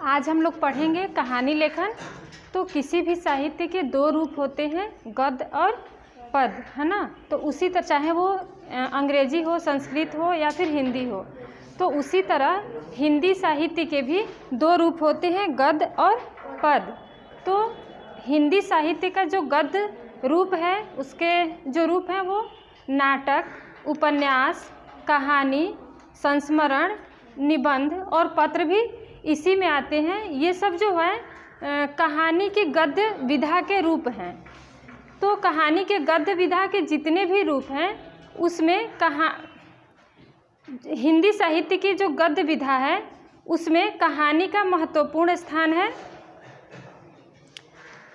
आज हम लोग पढ़ेंगे कहानी लेखन। तो किसी भी साहित्य के दो रूप होते हैं, गद्य और पद है ना? तो उसी तरह, चाहे वो अंग्रेज़ी हो, संस्कृत हो, या फिर हिंदी हो। तो उसी तरह हिंदी साहित्य के भी दो रूप होते हैं, गद्य और पद तो हिंदी साहित्य का जो गद्य रूप है, उसके जो रूप हैं वो नाटक, उपन्यास, कहानी, संस्मरण, निबंध और पत्र भी इसी में आते हैं। ये सब जो है कहानी की गद्य विधा के रूप हैं। तो कहानी के गद्य विधा के जितने भी रूप हैं, उसमें कहा, हिंदी साहित्य की जो गद्य विधा है, उसमें कहानी का महत्वपूर्ण स्थान है।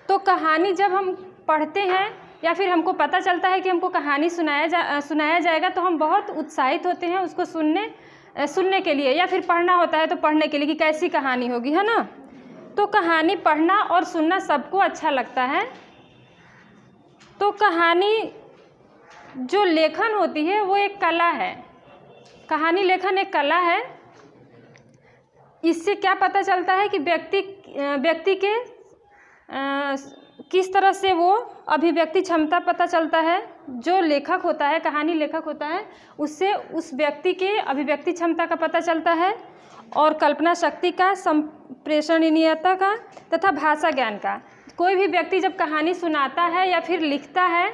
तो कहानी जब हम पढ़ते हैं, या फिर हमको पता चलता है कि हमको कहानी सुनाया जा, सुनाया जाएगा तो हम बहुत उत्साहित होते हैं उसको सुनने। सुनने के लिए या फिर पढ़ना होता है तो पढ़ने के लिए कि कैसी कहानी होगी है ना? तो कहानी पढ़ना और सुनना सबको अच्छा लगता है। तो कहानी जो लेखन होती है वो एक कला है। कहानी लेखन एक कला है। इससे क्या पता चलता है कि व्यक्ति व्यक्ति के अ, किस तरह से वो अभिव्यक्ति क्षमता पता चलता है। जो लेखक होता है कहानी लेखक होता है उससे उस व्यक्ति के अभिव्यक्ति क्षमता का पता चलता है और कल्पना शक्ति का संप्रेषणीयता का तथा भाषा ज्ञान का। कोई भी व्यक्ति जब कहानी सुनाता है या फिर लिखता है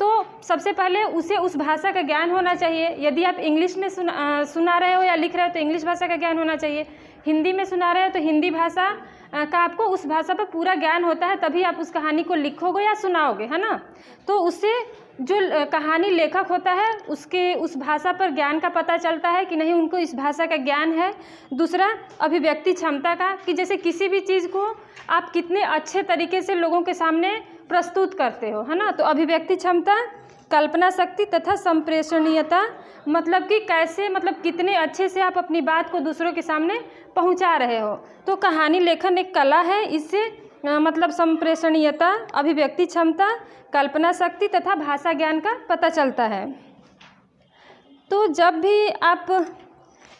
तो सबसे पहले उसे उस भाषा का ज्ञान होना चाहिए। यदि आप इंग्लिश में सुना अ, सुना रहे हो या लिख रहे हो तो इंग्लिश भाषा का ज्ञान होना चाहिए। हिंदी में सुना रहे हो तो हिंदी भाषा का आपको उस भाषा पर पूरा ज्ञान होता है तभी आप उस कहानी को लिखोगे या सुनाओगे है ना? तो उससे जो कहानी लेखक होता है, उसके, उस भाषा पर ज्ञान का पता चलता है कि नहीं, उनको इस भाषा का ज्ञान है। दूसरा, अभिव्यक्ति क्षमता का, कि जैसे किसी भी चीज़ को आप कितने अच्छे तरीके से लोगों के सामने प्रस्तुत करते हो, है ना? तो अभिव्यक्ति क्षमता, कल्पना शक्ति तथा संप्रेषणीयता मतलब कि कैसे मतलब कितने अच्छे से आप अपनी बात को दूसरों के सामने पहुँचा रहे हो। तो कहानी लेखन एक कला है, इससे मतलब संप्रेषणीयता, अभिव्यक्ति क्षमता, कल्पना शक्ति तथा भाषा ज्ञान का पता चलता है। तो जब भी आप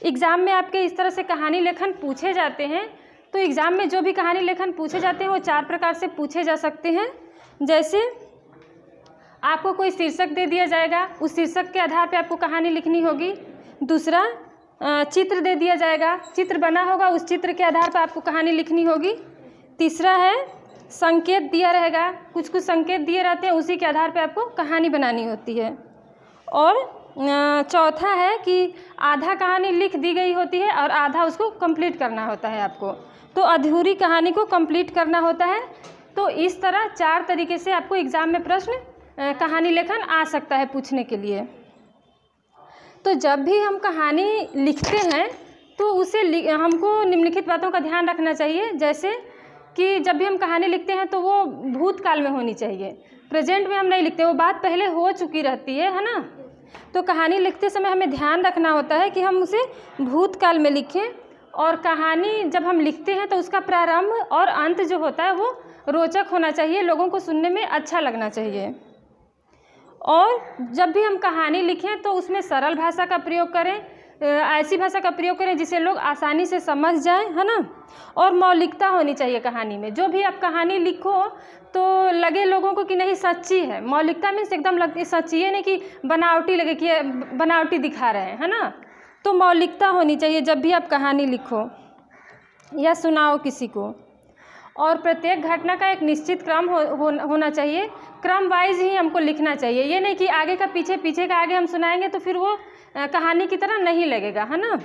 एग्ज़ाम में आपके इस तरह से कहानी लेखन पूछे जाते हैं तो एग्ज़ाम में जो भी कहानी लेखन पूछे जाते हैं, वो चार प्रकार से पूछे जा सकते हैं। जैसे, आपको कोई शीर्षक दे दिया जाएगा, उस शीर्षक के आधार पर आपको कहानी लिखनी होगी। दूसरा चित्र दे दिया जाएगा, चित्र बना होगा, उस चित्र के आधार पर आपको कहानी लिखनी होगी। तीसरा है, संकेत दिया रहेगा। कुछ कुछ संकेत दिए रहते हैं, उसी के आधार पर आपको कहानी बनानी होती है। और चौथा है कि आधा कहानी लिख दी गई होती है और आधा उसको कंप्लीट करना होता है आपको। तो अधूरी कहानी को कंप्लीट करना होता है। तो इस तरह चार तरीके से आपको एग्ज़ाम में प्रश्न कहानी लेखन आ सकता है पूछने के लिए। तो जब भी हम कहानी लिखते हैं तो उसे हमको निम्नलिखित बातों का ध्यान रखना चाहिए। जैसे कि जब भी हम कहानी लिखते हैं तो वो भूतकाल में होनी चाहिए। प्रेजेंट में हम नहीं लिखते, वो बात पहले हो चुकी रहती है है ना? तो कहानी लिखते समय हमें ध्यान रखना होता है कि हम उसे भूतकाल में लिखें और कहानी जब हम लिखते हैं तो उसका प्रारंभ और अंत जो होता है वो रोचक होना चाहिए, लोगों को सुनने में अच्छा लगना चाहिए। और जब भी हम कहानी लिखें तो उसमें सरल भाषा का प्रयोग करें ऐसी भाषा का प्रयोग करें जिसे लोग आसानी से समझ जाएँ है ना? और मौलिकता होनी चाहिए कहानी में। जो भी आप कहानी लिखो तो लगे लोगों को कि नहीं सच्ची है। मौलिकता मीन्स एकदम लगती सच्ची है नहीं कि बनावटी लगे कि बनावटी दिखा रहे हैं है ना? तो मौलिकता होनी चाहिए जब भी आप कहानी लिखो या सुनाओ किसी को। और प्रत्येक घटना का एक निश्चित क्रम हो, हो, होना चाहिए। क्रम वाइज ही हमको लिखना चाहिए। ये नहीं कि आगे का पीछे पीछे का आगे हम सुनाएँगे तो फिर वो कहानी की तरह नहीं लगेगा, है ना?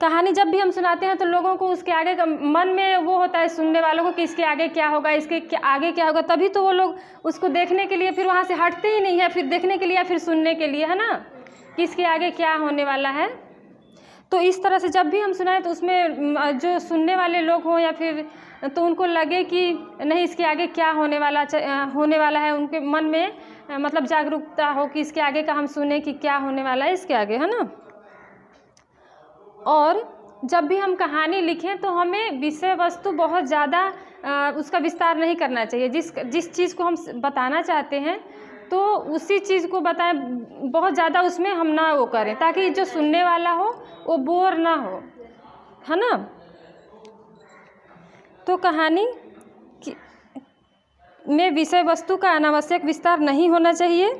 कहानी जब भी हम सुनाते हैं तो लोगों को उसके आगे मन में वो होता है, सुनने वालों को कि इसके आगे क्या होगा, इसके क्या, आगे क्या होगा, तभी तो वो लोग उसको देखने के लिए फिर वहाँ से हटते ही नहीं है, फिर देखने के लिए फिर सुनने के लिए, है ना? कि इसके आगे क्या होने वाला है। तो इस तरह से जब भी हम सुनाएँ तो उसमें जो सुनने वाले लोग हों या फिर तो उनको लगे कि नहीं, इसके आगे क्या होने वाला होने वाला है उनके मन में मतलब जागरूकता हो कि इसके आगे का हम सुने कि क्या होने वाला है इसके आगे, है ना? और जब भी हम कहानी लिखें तो हमें विषय वस्तु बहुत ज़्यादा उसका विस्तार नहीं करना चाहिए। जिस जिस चीज़ को हम बताना चाहते हैं तो उसी चीज़ को बताएँ, बहुत ज़्यादा उसमें हम ना वो करें, ताकि जो सुनने वाला हो, वो बोर ना हो, है ना? तो कहानी में विषय वस्तु का अनावश्यक विस्तार नहीं होना चाहिए।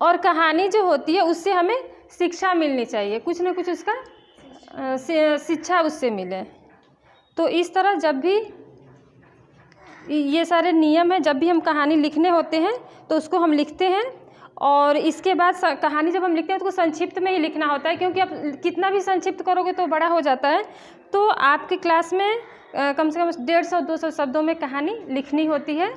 और कहानी जो होती है, उससे हमें शिक्षा मिलनी चाहिए। कुछ ना कुछ उसका शिक्षा उससे मिले। तो इस तरह जब भी ये सारे नियम हैं, जब भी हम कहानी लिखने होते हैं तो उसको हम लिखते हैं। और इसके बाद कहानी जब हम लिखते हैं तो संक्षिप्त में ही लिखना होता है, क्योंकि आप कितना भी संक्षिप्त करोगे तो बड़ा हो जाता है। तो आपकी क्लास में कम से कम डेढ़ सौ, दो सौ शब्दों में कहानी लिखनी होती है।